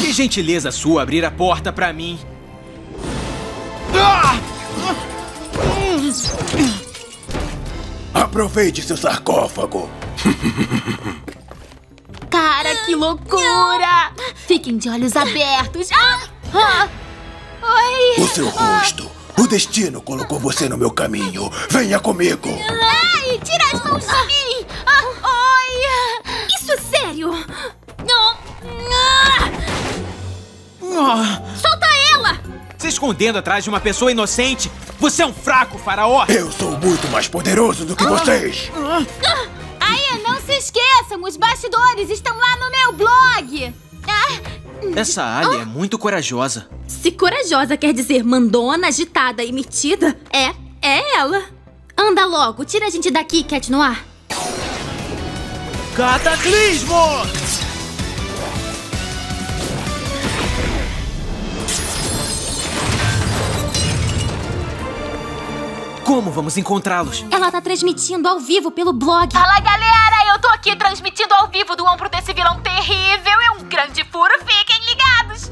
Que gentileza sua abrir a porta pra mim. Aproveite seu sarcófago. Cara, que loucura! Fiquem de olhos abertos. Ah! Ah! Oi! O seu rosto. O destino colocou você no meu caminho. Venha comigo. Ei, tira as mãos de mim! Escondendo atrás de uma pessoa inocente. Você é um fraco, faraó. Eu sou muito mais poderoso do que vocês. Aí, não se esqueçam, os bastidores estão lá no meu blog. Ah, Essa alha é muito corajosa. se corajosa quer dizer mandona, agitada e metida, é, é ela. Anda logo, tira a gente daqui, Cat Noir. Cataclismo! Como vamos encontrá-los? Ela tá transmitindo ao vivo pelo blog. Fala galera, eu tô aqui transmitindo ao vivo do ombro desse vilão terrível. É um grande furo, fiquem ligados.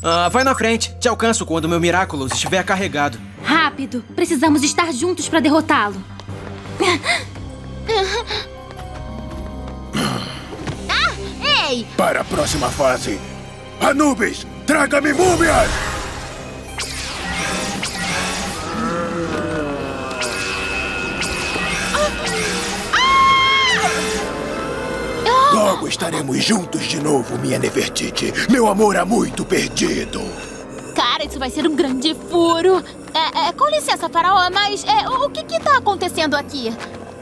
Ah, vai na frente. Te alcanço quando meu Miraculous estiver carregado. Rápido, precisamos estar juntos pra derrotá-lo. ah, ei! Para a próxima fase. Anubis, traga-me múmias! Logo estaremos juntos de novo, minha Nefertiti. Meu amor há muito perdido. Cara, isso vai ser um grande furo. É, é, com licença, faraó, mas é, o que que tá acontecendo aqui?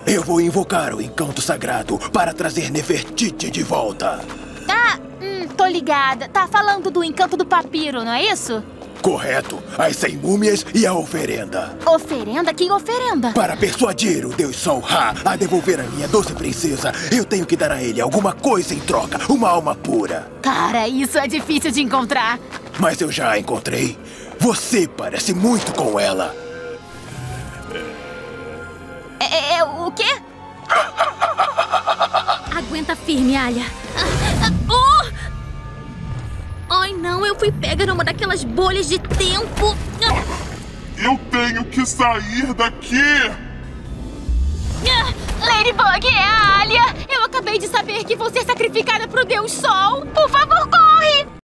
Eu vou invocar o encanto sagrado para trazer Nefertiti de volta. Ah, hum, tô ligada. Tá falando do encanto do papiro, não é isso? Correto. As cem múmias e a oferenda. Oferenda? Que oferenda? Para persuadir o Deus Sol Ra a devolver a minha doce princesa, eu tenho que dar a ele alguma coisa em troca, uma alma pura. Cara, isso é difícil de encontrar. Mas eu já a encontrei. Você parece muito com ela. É, é, é, o quê? Aguenta firme, Alia. Ah, eu fui pega numa daquelas bolhas de tempo. Eu tenho que sair daqui! Ladybug é a Alia. Eu acabei de saber que vou ser sacrificada pro Deus Sol. Por favor, corre!